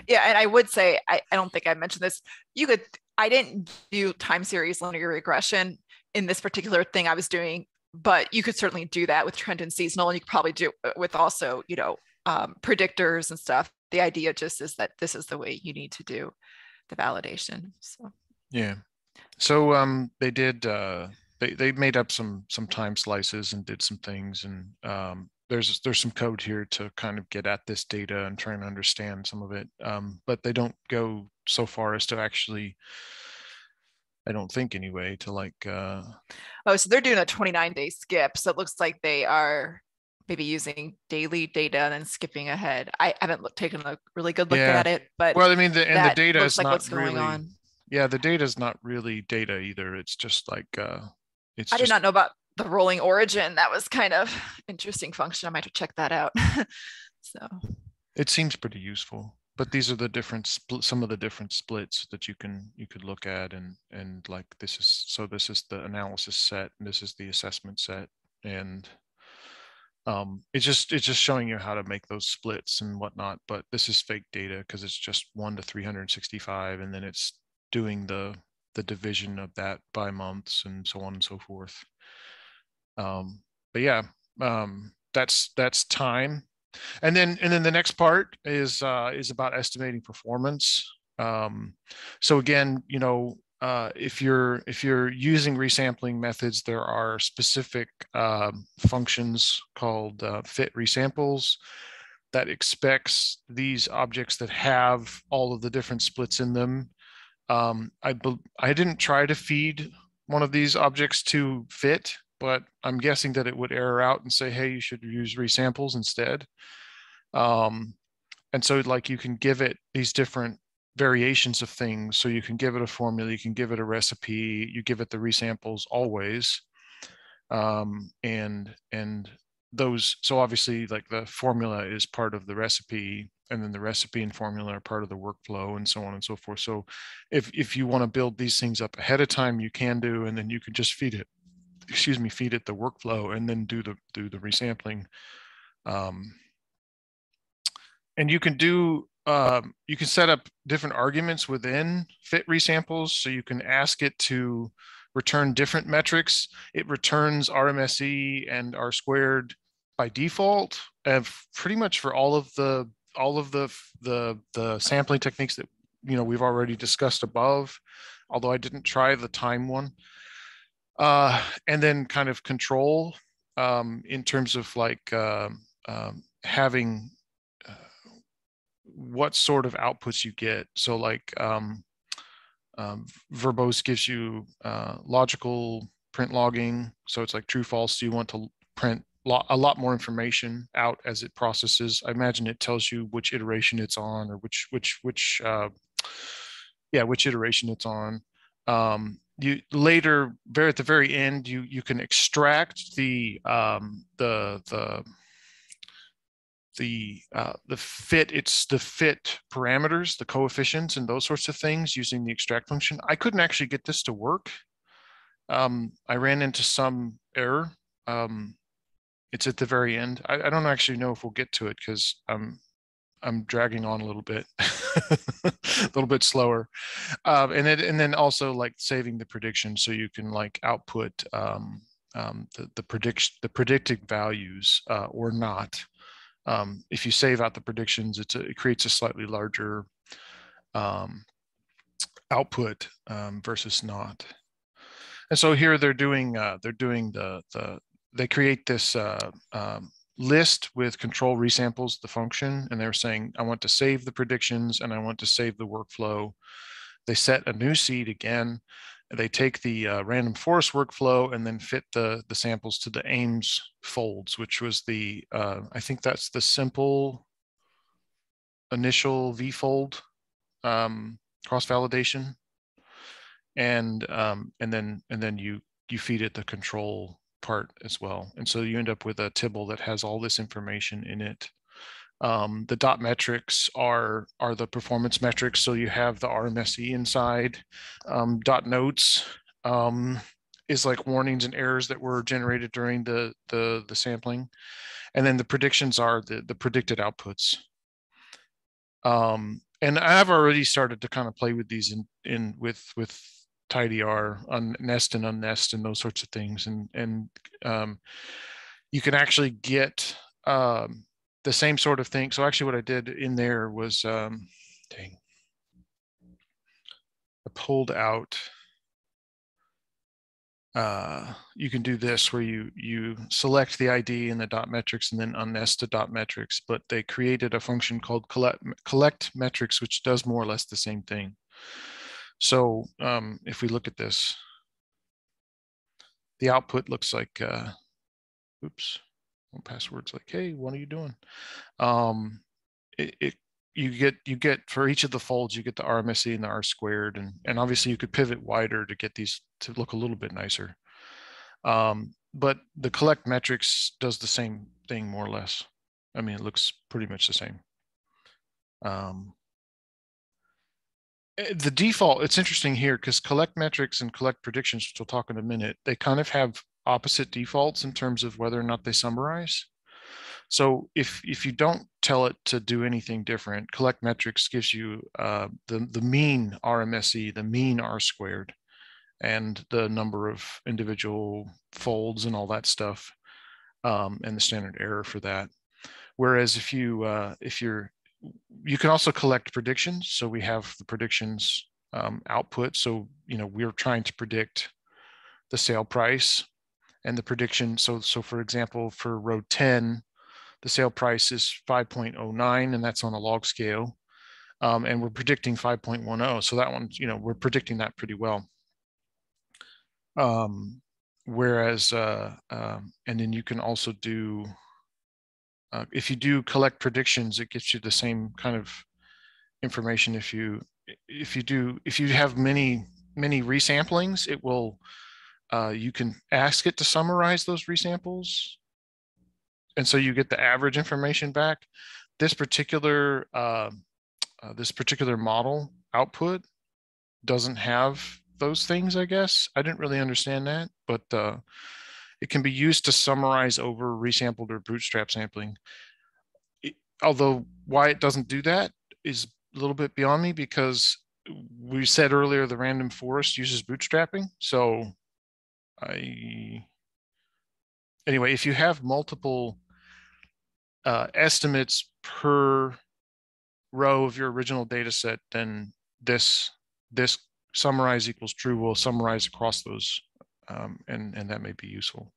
Speaker 2: Yeah, and I would say I, I don't think I mentioned this. You could I didn't do time series linear regression in this particular thing I was doing, but you could certainly do that with trend and seasonal, and you could probably do it with also, you know, um, predictors and stuff. The idea just is that this is the way you need to do the validation. So
Speaker 1: Yeah. So um they did uh they they made up some some time slices and did some things and um there's there's some code here to kind of get at this data and try and understand some of it. Um but they don't go so far as to actually I don't think anyway to like uh
Speaker 2: oh, so they're doing a 29 day skip. So it looks like they are maybe using daily data and then skipping ahead. I haven't looked, taken a really good look
Speaker 1: Yeah.
Speaker 2: at it, but
Speaker 1: well I mean the and the data is
Speaker 2: like
Speaker 1: not
Speaker 2: what's
Speaker 1: really
Speaker 2: going on.
Speaker 1: yeah the data is not really data either. It's just like uh it's
Speaker 2: I did not know about the rolling origin. That was kind of (sighs) interesting function. I might have to check that out. (laughs) so
Speaker 1: it seems pretty useful but these are the different split some of the different splits that you can you could look at and and like this is so this is the analysis set and this is the assessment set and um it's just it's just showing you how to make those splits and whatnot but this is fake data because it's just 1 to 365 and then it's doing the the division of that by months and so on and so forth um but yeah um that's that's time and then and then the next part is uh, is about estimating performance. Um, so again, you know, uh, if you're if you're using resampling methods, there are specific um, functions called uh, fit resamples that expects these objects that have all of the different splits in them. Um, I I didn't try to feed one of these objects to fit, but I'm guessing that it would error out and say, hey, you should use resamples instead. Um, and so like you can give it these different variations of things. So you can give it a formula, you can give it a recipe, you give it the resamples always. Um, and and those so obviously like the formula is part of the recipe and then the recipe and formula are part of the workflow and so on and so forth. So if if you want to build these things up ahead of time, you can do, and then you can just feed it, excuse me, feed it the workflow and then do the do the resampling. Um, and you can do um, you can set up different arguments within fit resamples so you can ask it to return different metrics it returns rmse and r squared by default and pretty much for all of the all of the the the sampling techniques that you know we've already discussed above although i didn't try the time one uh, and then kind of control um, in terms of like um, um, having uh, what sort of outputs you get. So like um, um, verbose gives you uh, logical print logging. So it's like true false. Do you want to print lo- a lot more information out as it processes? I imagine it tells you which iteration it's on or which which which uh, yeah which iteration it's on. Um, you later very at the very end you you can extract the um, the the the uh, the fit it's the fit parameters the coefficients and those sorts of things using the extract function i couldn't actually get this to work um, i ran into some error um, it's at the very end I, I don't actually know if we'll get to it because i'm i'm dragging on a little bit (laughs) a little bit slower um, and then and then also like saving the prediction so you can like output um, um, the, the prediction the predicted values uh, or not um, if you save out the predictions, it's a, it creates a slightly larger um, output um, versus not. And so here they're doing uh, they're doing the the they create this uh, um, list with control resamples the function, and they're saying I want to save the predictions and I want to save the workflow. They set a new seed again. They take the uh, random forest workflow and then fit the the samples to the Ames folds, which was the uh, I think that's the simple initial V fold. Um, cross validation, and um, and then and then you you feed it the control part as well, and so you end up with a tibble that has all this information in it. Um, the dot metrics are are the performance metrics, so you have the RMSE inside. Um, dot notes um, is like warnings and errors that were generated during the the the sampling, and then the predictions are the the predicted outputs. Um, and I've already started to kind of play with these in in with with tidyr, on nest and unnest and those sorts of things, and and um, you can actually get um, the same sort of thing. So actually, what I did in there was, um, dang, I pulled out uh, you can do this where you you select the ID and the dot metrics and then unnest the dot metrics, but they created a function called collect, collect metrics, which does more or less the same thing. So um, if we look at this, the output looks like, uh, oops, passwords like, hey, what are you doing? Um, it, it you get you get for each of the folds you get the RMSE and the R squared and and obviously you could pivot wider to get these to look a little bit nicer. Um, but the collect metrics does the same thing more or less. I mean, it looks pretty much the same. Um, the default, it's interesting here because collect metrics and collect predictions, which we'll talk in a minute, they kind of have opposite defaults in terms of whether or not they summarize. So if if you don't tell it to do anything different, collect metrics gives you uh, the the mean RMSE, the mean R squared, and the number of individual folds and all that stuff, um, and the standard error for that. Whereas if you uh, if you're you can also collect predictions. So we have the predictions um, output. So you know we're trying to predict the sale price and the prediction. So so for example, for row 10, the sale price is 5.09, and that's on a log scale. Um, and we're predicting 5.10. So that one, you know, we're predicting that pretty well. Um, whereas, uh, um, and then you can also do, uh, if you do collect predictions, it gets you the same kind of information. If you, if you do, if you have many, many resamplings, it will, uh, you can ask it to summarize those resamples and so you get the average information back. This particular uh, uh, this particular model output doesn't have those things. I guess I didn't really understand that, but uh, it can be used to summarize over resampled or bootstrap sampling. It, although why it doesn't do that is a little bit beyond me because we said earlier the random forest uses bootstrapping. So I anyway, if you have multiple uh, estimates per row of your original data set, then this this summarize equals true will summarize across those, um, and and that may be useful.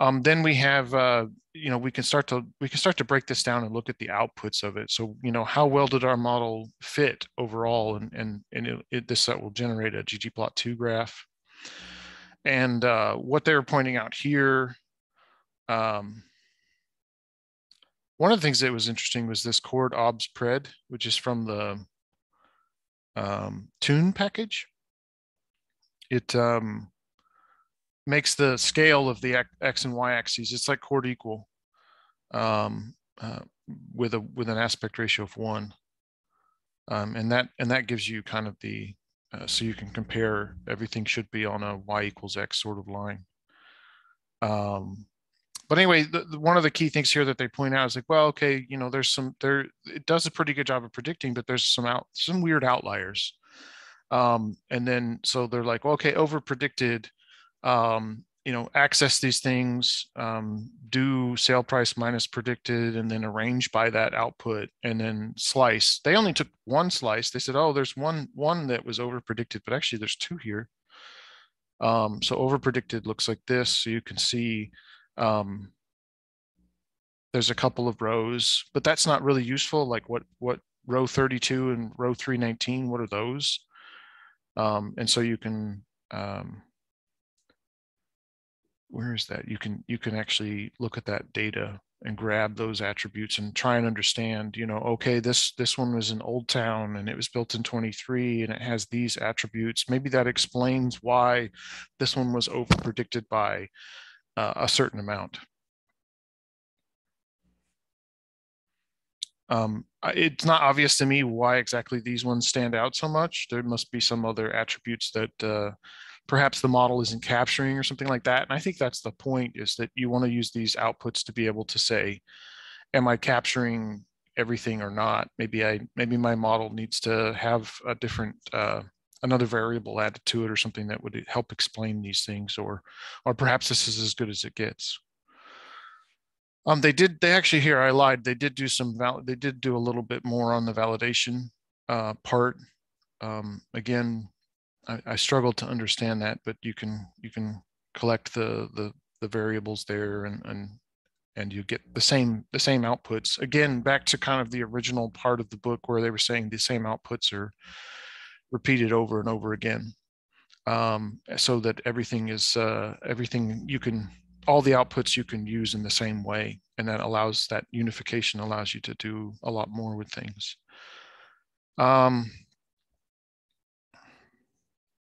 Speaker 1: Um, then we have, uh, you know, we can start to we can start to break this down and look at the outputs of it. So, you know, how well did our model fit overall, and and and it, it, this set will generate a ggplot2 graph. And uh, what they're pointing out here, um, one of the things that was interesting was this coord obs pred, which is from the um, tune package. It um, makes the scale of the x and y axes. It's like coord equal um, uh, with a with an aspect ratio of one, um, and that and that gives you kind of the uh, so you can compare everything should be on a y equals x sort of line. Um, but anyway, the, the, one of the key things here that they point out is like, well, okay, you know, there's some there. It does a pretty good job of predicting, but there's some out some weird outliers. Um, and then so they're like, well, okay, over predicted. Um, you know, access these things, um, do sale price minus predicted, and then arrange by that output, and then slice. They only took one slice. They said, oh, there's one one that was over predicted, but actually there's two here. Um, so over predicted looks like this. So you can see um, there's a couple of rows, but that's not really useful. Like what what row 32 and row 319, what are those? Um, and so you can um, where is that? You can you can actually look at that data and grab those attributes and try and understand, you know, okay, this this one was an Old Town and it was built in 23 and it has these attributes. Maybe that explains why this one was over predicted by uh, a certain amount. Um, it's not obvious to me why exactly these ones stand out so much. There must be some other attributes that uh, perhaps the model isn't capturing or something like that. And I think that's the point is that you want to use these outputs to be able to say, am I capturing everything or not? Maybe I maybe my model needs to have a different uh, another variable added to it or something that would help explain these things or or perhaps this is as good as it gets. Um, they did. They actually here I lied. They did do some. Val they did do a little bit more on the validation uh, part. Um, again, I, I struggled to understand that, but you can you can collect the the the variables there and and and you get the same the same outputs. Again back to kind of the original part of the book where they were saying the same outputs are repeated over and over again. Um, so that everything is uh, everything you can all the outputs you can use in the same way. And that allows that unification allows you to do a lot more with things. Um,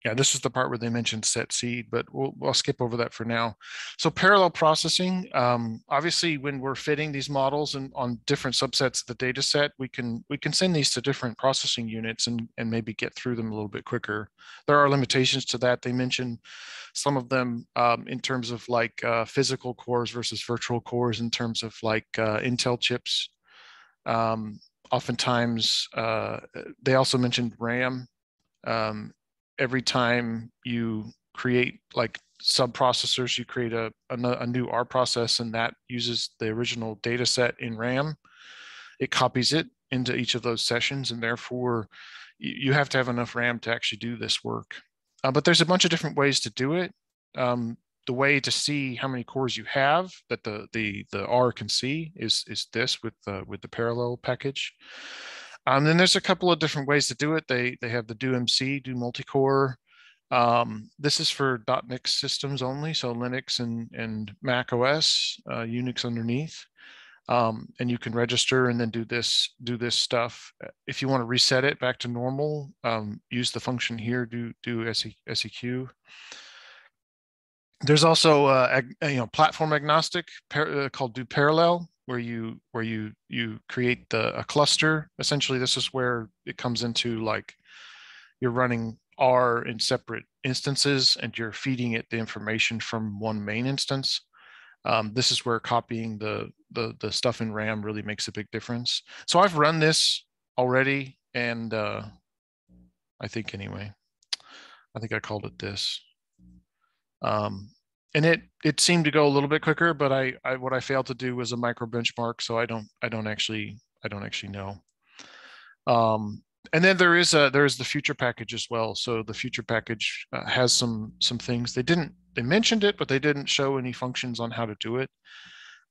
Speaker 1: yeah, this is the part where they mentioned set seed, but we'll, we'll skip over that for now. So parallel processing, um, obviously when we're fitting these models and on different subsets of the data set, we can we can send these to different processing units and, and maybe get through them a little bit quicker. There are limitations to that. They mentioned some of them um, in terms of like uh, physical cores versus virtual cores in terms of like uh, Intel chips. Um, oftentimes, uh, they also mentioned RAM um, every time you create like sub processors, you create a, a, a, new R process and that uses the original data set in RAM. It copies it into each of those sessions and therefore you have to have enough RAM to actually do this work. Uh, but there's a bunch of different ways to do it. Um, the way to see how many cores you have that the the the R can see is is this with the with the parallel package. Um, then there's a couple of different ways to do it. They they have the do MC, do multi-core. Um, this is for .NIX systems only, so Linux and and Mac OS, uh, Unix underneath. Um, and you can register and then do this do this stuff. If you want to reset it back to normal, um, use the function here. Do do SEQ. There's also uh, you know platform agnostic uh, called do parallel where you where you you create the a cluster. Essentially this is where it comes into like you're running r in separate instances and you're feeding it the information from one main instance. Um, this is where copying the, the the stuff in ram really makes a big difference. So i've run this already and uh, i think anyway i think i called it this. Um, and it it seemed to go a little bit quicker but I, I what i failed to do was a micro benchmark so i don't i don't actually i don't actually know. Um, and then there is a there is the future package as well so the future package uh, has some some things. They didn't they mentioned it but they didn't show any functions on how to do it.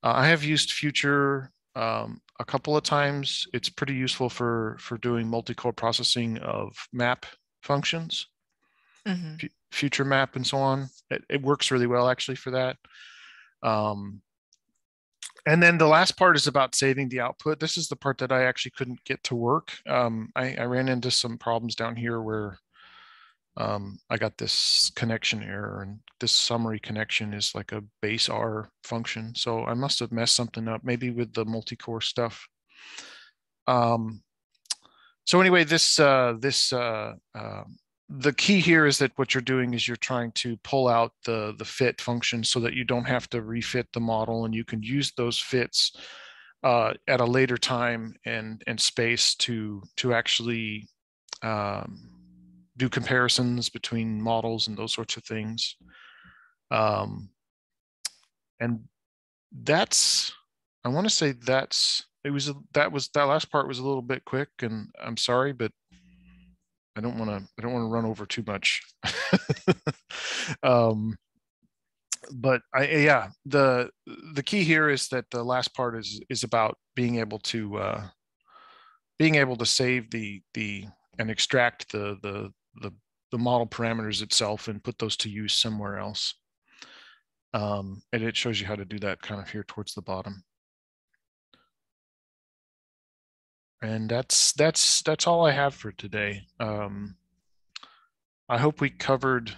Speaker 1: Uh, i have used future um, a couple of times. It's pretty useful for for doing multi-core processing of map functions. Mm-hmm future map and so on. It, it works really well actually for that. Um, and then the last part is about saving the output. This is the part that I actually couldn't get to work. Um, I, I, ran into some problems down here where um, I got this connection error and this summary connection is like a base R function. So I must have messed something up, maybe with the multi-core stuff. Um, so anyway, this uh, this uh, uh, the key here is that what you're doing is you're trying to pull out the the fit function so that you don't have to refit the model and you can use those fits uh, at a later time and and space to to actually um, do comparisons between models and those sorts of things. Um, and that's i want to say that's it was that was that last part was a little bit quick and i'm sorry but I don't want to I don't want to run over too much. (laughs) um, but I yeah the the key here is that the last part is is about being able to uh, being able to save the the and extract the the the the model parameters itself and put those to use somewhere else. Um, and it shows you how to do that kind of here towards the bottom. And that's that's that's all I have for today. Um, I hope we covered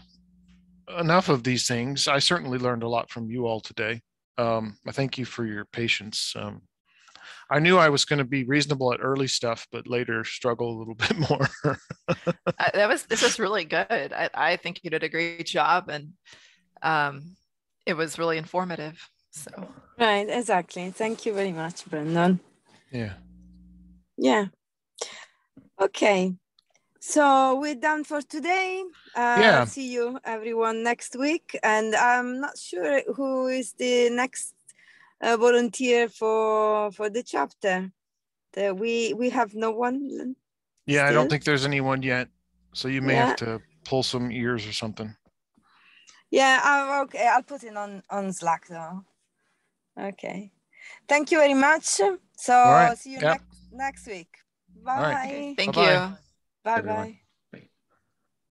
Speaker 1: enough of these things. I certainly learned a lot from you all today. Um, I thank you for your patience. Um, I knew I was going to be reasonable at early stuff, but later struggle a little (laughs) bit more.
Speaker 2: I, that was this was really good. I, I think you did a great job, and um, it was really informative. So
Speaker 3: right, exactly. Thank you very much, Brandon.
Speaker 1: yeah.
Speaker 3: Yeah. Okay. So we're done for today. Uh,
Speaker 1: Yeah.
Speaker 3: See you everyone next week. And I'm not sure who is the next uh, volunteer for for the chapter. The, we we have no one.
Speaker 1: Yeah, I don't think there's anyone yet. So you may
Speaker 3: Yeah.
Speaker 1: have to pull some ears or something.
Speaker 3: Yeah. Uh, okay. I'll put it on on Slack though. Okay. Thank you very much. So
Speaker 1: right.
Speaker 3: see you
Speaker 1: Yep.
Speaker 3: next next week.
Speaker 1: right.
Speaker 3: Bye.
Speaker 2: thank
Speaker 1: Bye-bye.
Speaker 2: you.
Speaker 3: Bye
Speaker 4: everyone.
Speaker 3: bye.